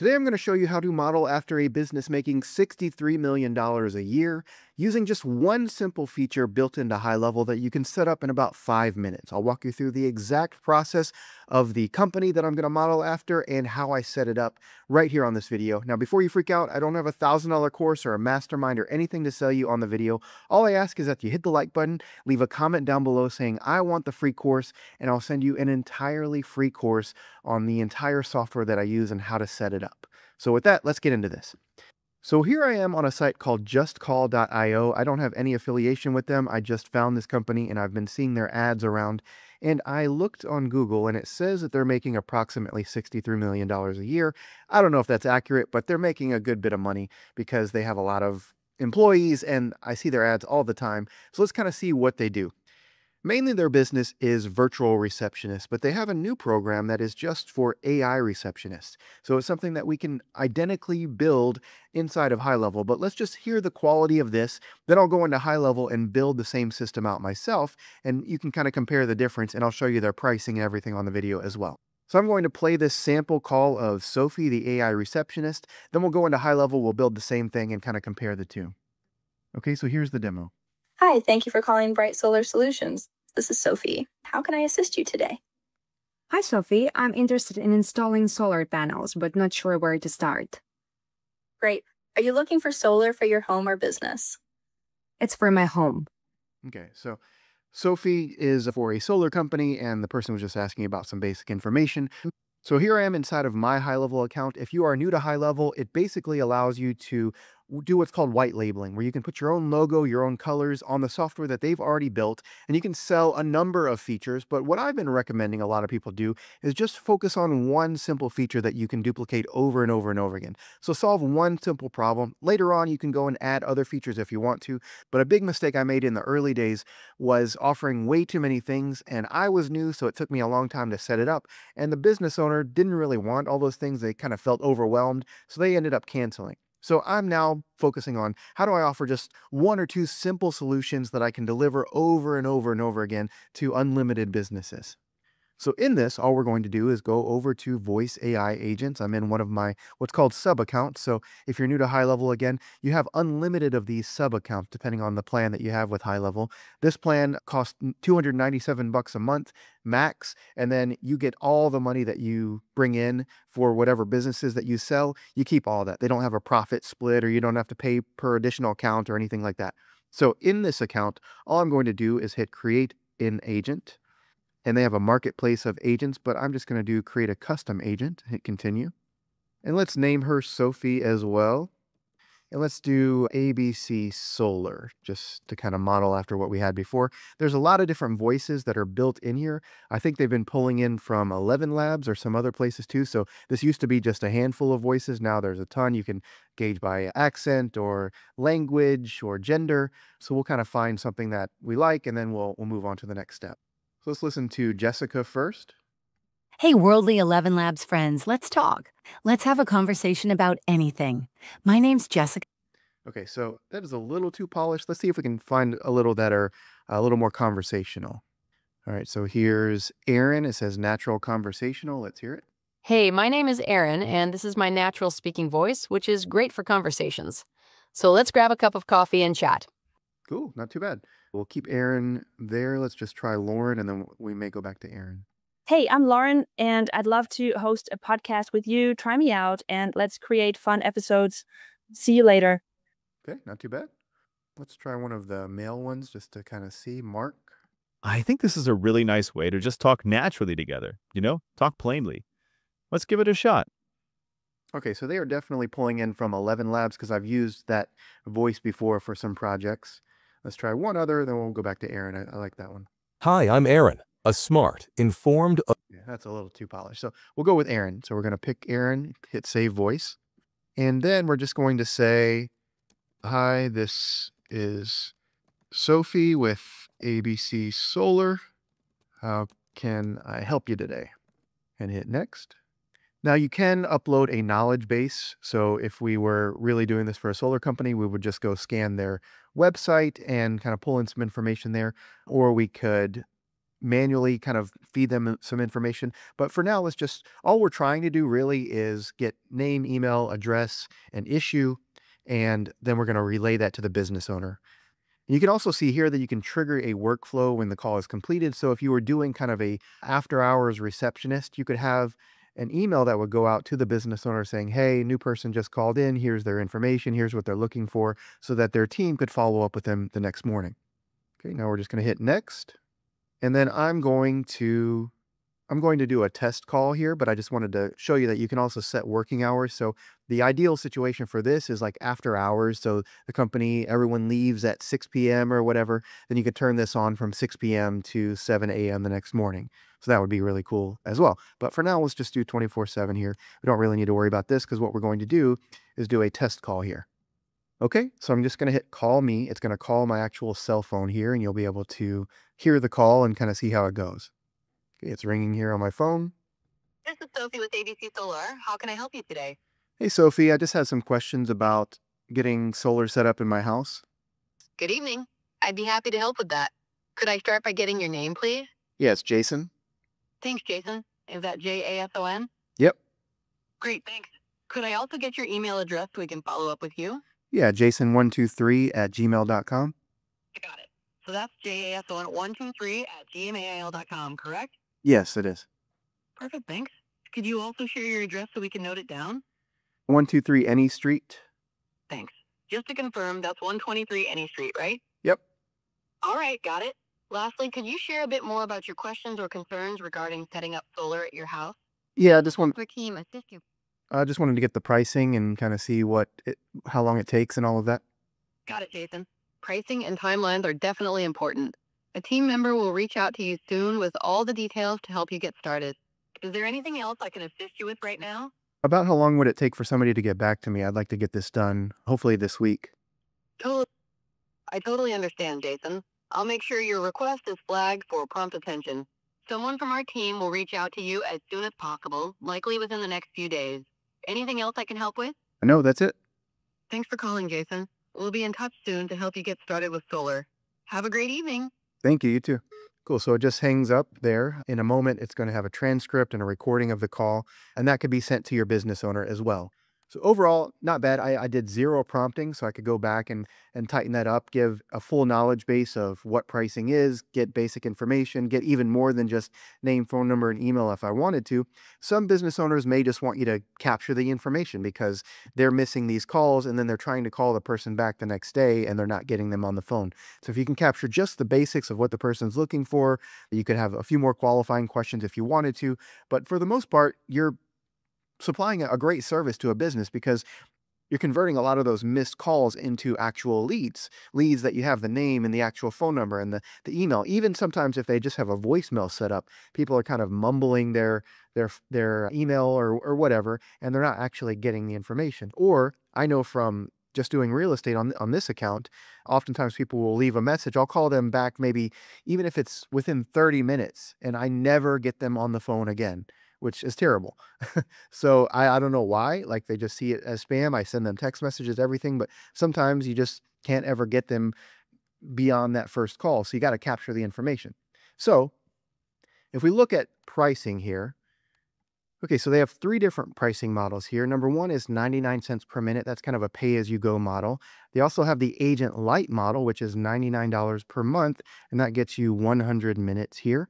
Today I'm going to show you how to model after a business making $63 million a year using just one simple feature built into High Level that you can set up in about five minutes. I'll walk you through the exact process of the company that I'm going to model after and how I set it up right here on this video. Now, before you freak out, I don't have a $1,000 course or a mastermind or anything to sell you on the video. All I ask is that you hit the like button, leave a comment down below saying, I want the free course, and I'll send you an entirely free course on the entire software that I use and how to set it up. So with that, let's get into this. So here I am on a site called justcall.io. I don't have any affiliation with them. I just found this company and I've been seeing their ads around. And I looked on Google and it says that they're making approximately $63 million a year. I don't know if that's accurate, but they're making a good bit of money because they have a lot of employees and I see their ads all the time. So let's kind of see what they do. Mainly their business is virtual receptionists, but they have a new program that is just for AI receptionists. So it's something that we can identically build inside of high level. But let's just hear the quality of this. Then I'll go into high level and build the same system out myself. And you can kind of compare the difference and I'll show you their pricing and everything on the video as well. So I'm going to play this sample call of Sophie, the AI receptionist. Then we'll go into high level. We'll build the same thing and kind of compare the two. Okay, so here's the demo. Hi, thank you for calling Bright Solar Solutions. This is Sophie. How can I assist you today? Hi, Sophie. I'm interested in installing solar panels, but not sure where to start. Great. Are you looking for solar for your home or business? It's for my home. Okay, so Sophie is for a solar company, and the person was just asking about some basic information. So here I am inside of my high level account. If you are new to high level, it basically allows you to do what's called white labeling, where you can put your own logo, your own colors on the software that they've already built, and you can sell a number of features. But what I've been recommending a lot of people do is just focus on one simple feature that you can duplicate over and over and over again. So solve one simple problem. Later on, you can go and add other features if you want to. But a big mistake I made in the early days was offering way too many things, and I was new, so it took me a long time to set it up. And the business owner didn't really want all those things. They kind of felt overwhelmed, so they ended up canceling. So I'm now focusing on how do I offer just one or two simple solutions that I can deliver over and over and over again to unlimited businesses. So in this, all we're going to do is go over to Voice AI Agents. I'm in one of my what's called sub accounts. So if you're new to high level again, you have unlimited of these sub accounts depending on the plan that you have with high level. This plan costs 297 bucks a month max, and then you get all the money that you bring in for whatever businesses that you sell. You keep all that. They don't have a profit split or you don't have to pay per additional account or anything like that. So in this account, all I'm going to do is hit create in agent and they have a marketplace of agents, but I'm just going to do create a custom agent, hit continue. And let's name her Sophie as well. And let's do ABC Solar, just to kind of model after what we had before. There's a lot of different voices that are built in here. I think they've been pulling in from ElevenLabs or some other places too. So this used to be just a handful of voices. Now there's a ton. You can gauge by accent or language or gender. So we'll kind of find something that we like, and then we'll, we'll move on to the next step. So let's listen to Jessica first. Hey, Worldly ElevenLabs friends, let's talk. Let's have a conversation about anything. My name's Jessica. Okay, so that is a little too polished. Let's see if we can find a little that are a little more conversational. All right, so here's Aaron. It says natural conversational. Let's hear it. Hey, my name is Aaron, and this is my natural speaking voice, which is great for conversations. So let's grab a cup of coffee and chat. Cool, not too bad. We'll keep Aaron there. Let's just try Lauren, and then we may go back to Aaron. Hey, I'm Lauren, and I'd love to host a podcast with you. Try me out, and let's create fun episodes. See you later. Okay, not too bad. Let's try one of the male ones just to kind of see. Mark. I think this is a really nice way to just talk naturally together, you know, talk plainly. Let's give it a shot. Okay, so they are definitely pulling in from ElevenLabs because I've used that voice before for some projects. Let's try one other, then we'll go back to Aaron. I, I like that one. Hi, I'm Aaron, a smart, informed. Yeah, that's a little too polished. So we'll go with Aaron. So we're going to pick Aaron, hit save voice. And then we're just going to say, Hi, this is Sophie with ABC Solar. How can I help you today? And hit next. Now you can upload a knowledge base. So if we were really doing this for a solar company, we would just go scan their website and kind of pull in some information there. Or we could manually kind of feed them uh, some information. But for now, let's just, all we're trying to do really is get name, email, address, and issue, and then we're going to relay that to the business owner. You can also see here that you can trigger a workflow when the call is completed. So if you were doing kind of a after hours receptionist, you could have an email that would go out to the business owner saying, Hey, new person just called in. Here's their information. Here's what they're looking for so that their team could follow up with them the next morning. Okay, now we're just going to hit next. And then I'm going to I'm going to do a test call here, but I just wanted to show you that you can also set working hours. So the ideal situation for this is like after hours. So the company, everyone leaves at 6 p.m. or whatever. Then you could turn this on from 6 p.m. to 7 a.m. the next morning. So that would be really cool as well. But for now, let's just do 24 7 here. We don't really need to worry about this because what we're going to do is do a test call here. Okay, so I'm just going to hit call me. It's going to call my actual cell phone here, and you'll be able to hear the call and kind of see how it goes. Okay, it's ringing here on my phone. This is Sophie with ABC Solar. How can I help you today? Hey, Sophie, I just had some questions about getting solar set up in my house. Good evening. I'd be happy to help with that. Could I start by getting your name, please? Yes, Jason. Thanks, Jason. Is that J A S O N? Yep. Great, thanks. Could I also get your email address so we can follow up with you? Yeah, jason123 at gmail.com. I got it. So that's J A S O N 123 at gmail.com, correct? Yes, it is. Perfect, thanks. Could you also share your address so we can note it down? 123 Any Street. Thanks. Just to confirm, that's 123 Any Street, right? Yep. All right, got it. Lastly, could you share a bit more about your questions or concerns regarding setting up solar at your house? Yeah, I just want The team assist you. I just wanted to get the pricing and kind of see what it, how long it takes and all of that. Got it, Jason. Pricing and timelines are definitely important. A team member will reach out to you soon with all the details to help you get started. Is there anything else I can assist you with right now? About how long would it take for somebody to get back to me? I'd like to get this done hopefully this week. Totally. I totally understand, Jason. I'll make sure your request is flagged for prompt attention. Someone from our team will reach out to you as soon as possible, likely within the next few days. Anything else I can help with? No, that's it. Thanks for calling, Jason. We'll be in touch soon to help you get started with solar. Have a great evening. Thank you. You too. Cool. So it just hangs up there. In a moment, it's going to have a transcript and a recording of the call, and that could be sent to your business owner as well. So overall, not bad. I, I did zero prompting, so I could go back and and tighten that up, give a full knowledge base of what pricing is, get basic information, get even more than just name, phone number, and email if I wanted to. Some business owners may just want you to capture the information because they're missing these calls and then they're trying to call the person back the next day and they're not getting them on the phone. So if you can capture just the basics of what the person's looking for, you could have a few more qualifying questions if you wanted to. But for the most part, you're supplying a great service to a business because you're converting a lot of those missed calls into actual leads leads that you have the name and the actual phone number and the, the email. Even sometimes if they just have a voicemail set up people are kind of mumbling their their their email or, or whatever and they're not actually getting the information. Or i know from just doing real estate on on this account oftentimes people will leave a message. I'll call them back maybe even if it's within 30 minutes and i never get them on the phone again which is terrible. so I, I don't know why. Like they just see it as spam. I send them text messages, everything, but sometimes you just can't ever get them beyond that first call. So you got to capture the information. So if we look at pricing here, okay, so they have three different pricing models here. Number one is 99 cents per minute. That's kind of a pay as you go model. They also have the Agent Light model, which is $99 per month, and that gets you 100 minutes here.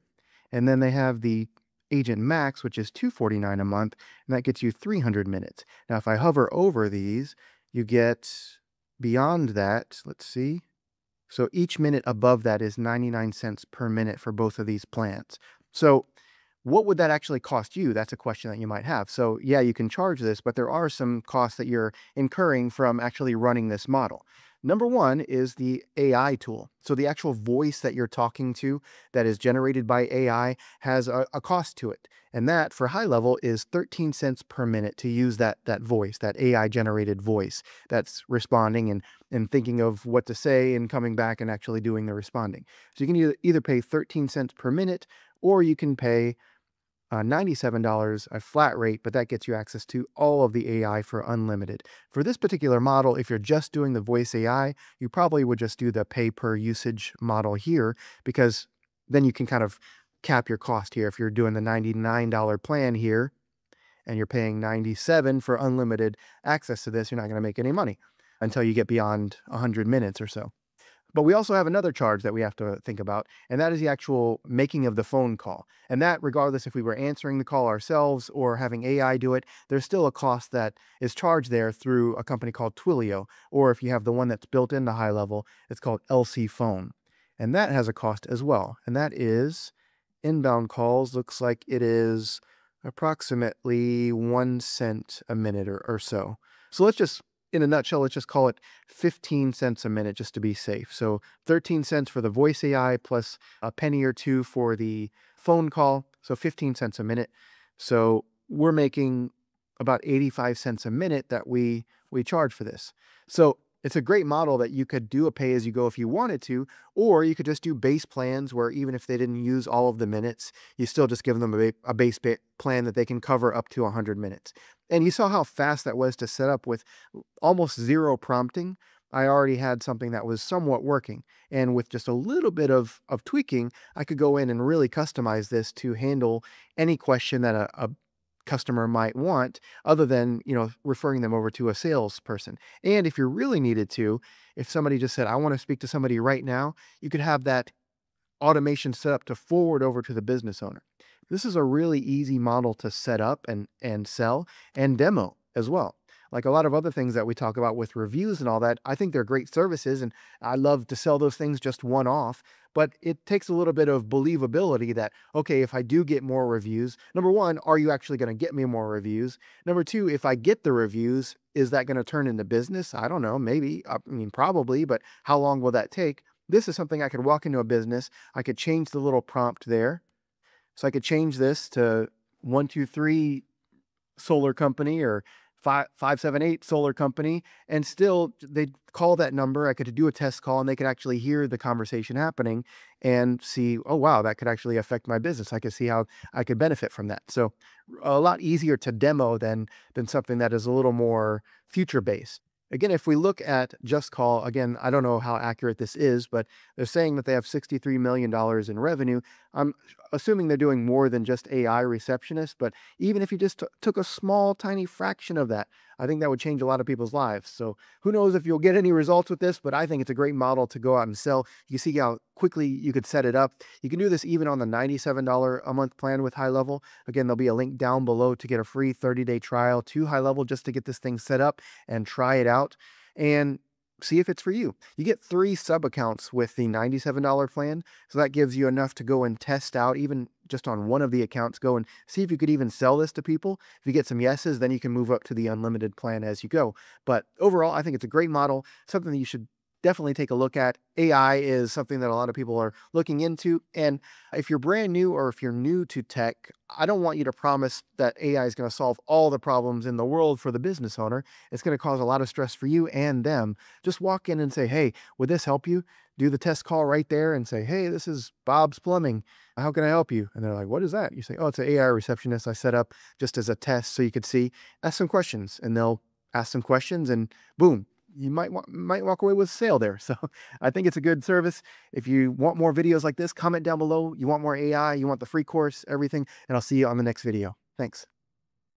And then they have the Agent Max, which is 249 a month, and that gets you 300 minutes. Now, if I hover over these, you get beyond that, let's see. So each minute above that is 99 cents per minute for both of these plans. So what would that actually cost you? That's a question that you might have. So yeah, you can charge this, but there are some costs that you're incurring from actually running this model. Number one is the AI tool. So the actual voice that you're talking to that is generated by AI has a, a, cost to it. And that for high level is 13 cents per minute to use that that voice, that AI generated voice that's responding and, and thinking of what to say and coming back and actually doing the responding. So you can either, either pay 13 cents per minute or you can pay uh, $97 a flat rate, but that gets you access to all of the AI for unlimited. For this particular model, if you're just doing the voice AI, you probably would just do the pay per usage model here because then you can kind of cap your cost here. If you're doing the $99 plan here and you're paying 97 for unlimited access to this, you're not going to make any money until you get beyond 100 minutes or so. But we also have another charge that we have to think about, and that is the actual making of the phone call. And that, regardless if we were answering the call ourselves or having AI do it, there's still a cost that is charged there through a company called Twilio. Or if you have the one that's built into High Level, it's called LC Phone. And that has a cost as well. And that is inbound calls, looks like it is approximately one cent a minute or, or so. So let's just in a nutshell, let's just call it 15 cents a minute just to be safe. So 13 cents for the voice AI plus a penny or two for the phone call. So 15 cents a minute. So we're making about 85 cents a minute that we we charge for this. So it's a great model that you could do a pay as you go if you wanted to, or you could just do base plans where even if they didn't use all of the minutes, you still just give them a, base plan that they can cover up to 100 minutes. And you saw how fast that was to set up with almost zero prompting. I already had something that was somewhat working. And with just a little bit of, of tweaking, I could go in and really customize this to handle any question that a, a customer might want other than you know referring them over to a salesperson. And if you really needed to if somebody just said i want to speak to somebody right now you could have that automation set up to forward over to the business owner. This is a really easy model to set up and and sell and demo as well like a lot of other things that we talk about with reviews and all that, I think they're great services and I love to sell those things just one off. But it takes a little bit of believability that, okay, if I do get more reviews, number one, are you actually going to get me more reviews? Number two, if I get the reviews, is that going to turn into business? I don't know, maybe. I mean, probably, but how long will that take? This is something I could walk into a business. I could change the little prompt there. So I could change this to one, two, three solar company or five five seven eight solar company, and still they call that number. I could do a test call, and they could actually hear the conversation happening and see, oh wow, that could actually affect my business. I could see how I could benefit from that. So a lot easier to demo than than something that is a little more future based. Again, if we look at Just Call, again, I don't know how accurate this is, but they're saying that they have $63 million in revenue. I'm assuming they're doing more than just AI receptionists, but even if you just took a small, tiny fraction of that, I think that would change a lot of people's lives. So who knows if you'll get any results with this, but I think it's a great model to go out and sell. You see how quickly you could set it up. You can do this even on the $97 a month plan with High Level. Again, there'll be a link down below to get a free 30 day trial to High Level just to get this thing set up and try it out. And see if it's for you. You get three sub accounts with the $97 plan. So that gives you enough to go and test out, even just on one of the accounts, go and see if you could even sell this to people. If you get some yeses, then you can move up to the unlimited plan as you go. But overall, I think it's a great model, something that you should definitely take a look at. AI is something that a lot of people are looking into. And if you're brand new or if you're new to tech, I don't want you to promise that AI is going to solve all the problems in the world for the business owner. It's going to cause a lot of stress for you and them. Just walk in and say, hey, would this help you? Do the test call right there and say, hey, this is Bob's Plumbing. How can I help you? And they're like, what is that? You say, oh, it's an AI receptionist I set up just as a test so you could see. Ask some questions and they'll ask some questions and boom, you might want, might walk away with a sale there. So I think it's a good service. If you want more videos like this, comment down below. You want more AI, you want the free course, everything, and I'll see you on the next video. Thanks.